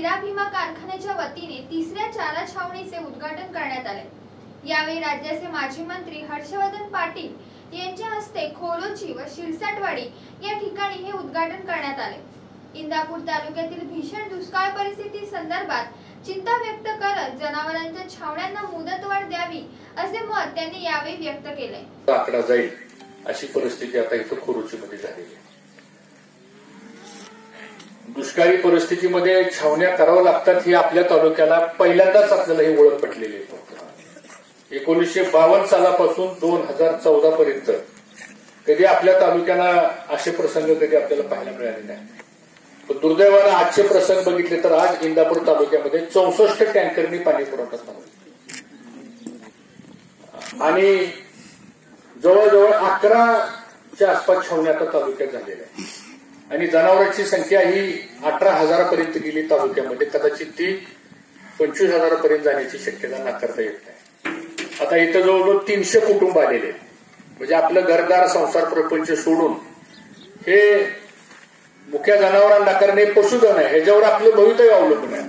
हिरा भीमा कारखान्याच्या वतीने तिसऱ्या चारा छावणीचे उद्घाटन करण्यात आले. यावेळी राज्याचे माजी मंत्री हर्षवर्धन पाटील यांच्या हस्ते खोलोची व शिरसाटवाडी या ठिकाणी हे उद्घाटन करण्यात आले. इंदापूर तालुक्यातील भीषण दुष्काळ परिस्थिती संदर्भात चिंता व्यक्त करत जनावरांच्या छावण्यांना मुदतवाढ द्यावी असे मत त्यांनी यावेळी व्यक्त केले. आकडा जाईल अशी परिस्थिती आता इथं खोरुचीमध्ये झालेली आहे. दुष्काळी परिस्थितीमध्ये छावण्या कराव्या लागतात ही आपल्या तालुक्याला पहिल्यांदाच आपल्याला ही ओळख पटलेली आहे. एकोणीसशे बावन्न सालापासून दोन हजार चौदा पर्यंत कधी आपल्या तालुक्याला असे प्रसंग कधी आपल्याला पाहायला मिळाले नाही. पण दुर्दैवानं आजचे प्रसंग बघितले तर आज इंदापूर तालुक्यामध्ये चौसष्ट टँकरनी पाणी पुरवठा चालू आहे. आणि जवळजवळ अकराच्या आसपास छावण्या आता तालुक्यात झालेल्या आहे आणि जनावरांची संख्या ही अठरा हजारापर्यंत गेली तालुक्यामध्ये. कदाचित ती पंचवीस हजारापर्यंत जाण्याची शक्यता नाकारता येत नाही. आता इथं जवळजवळ तीनशे कुटुंब आलेले आहेत. म्हणजे आपलं घरदार संसार प्रपंच सोडून हे मुख्य जनावरांना करणे पशुधन आहे. ह्याच्यावर आपलं भवितव्य अवलंबून आहे.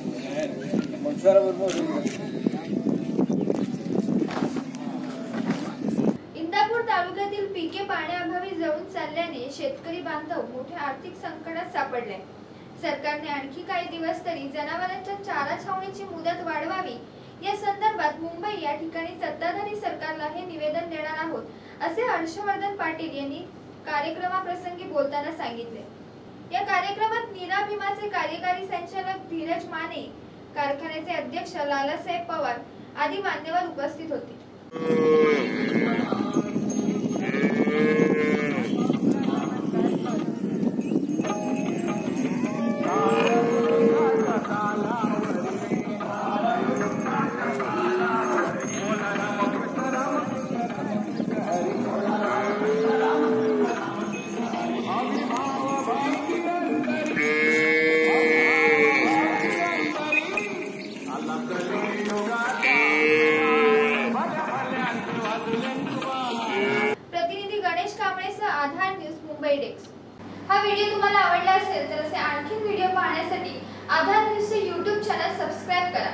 इंदापूर तालुक्यातील पिके पाण्याअभावी जळून चालल्याने शेतकरी बांधव मोठ्या आर्थिक संकटात सापडले. सरकारने आणखी काही दिवस तरी जनावरांच्या चारा छावणीची मुदत वाढवावी. या संदर्भात मुंबई या ठिकाणी सत्ताधारी सरकारला हे निवेदन देणार आहोत असे हर्षवर्धन पाटील यांनी कार्यक्रमाप्रसंगी बोलताना सांगितले. या कार्यक्रमात नीरा भीमाचे कार्यकारी संचालक धीरज माने कारखान्याचे अध्यक्ष लालासाहेब पवार आदी मान्यवर उपस्थित होते. मुंबई डेस्क. हा व्हिडिओ तुम्हाला आवडला असेल तर असे आणखी व्हिडिओ पाहण्यासाठी आधार न्यूजचे यूट्यूब चॅनल सबस्क्राईब करा.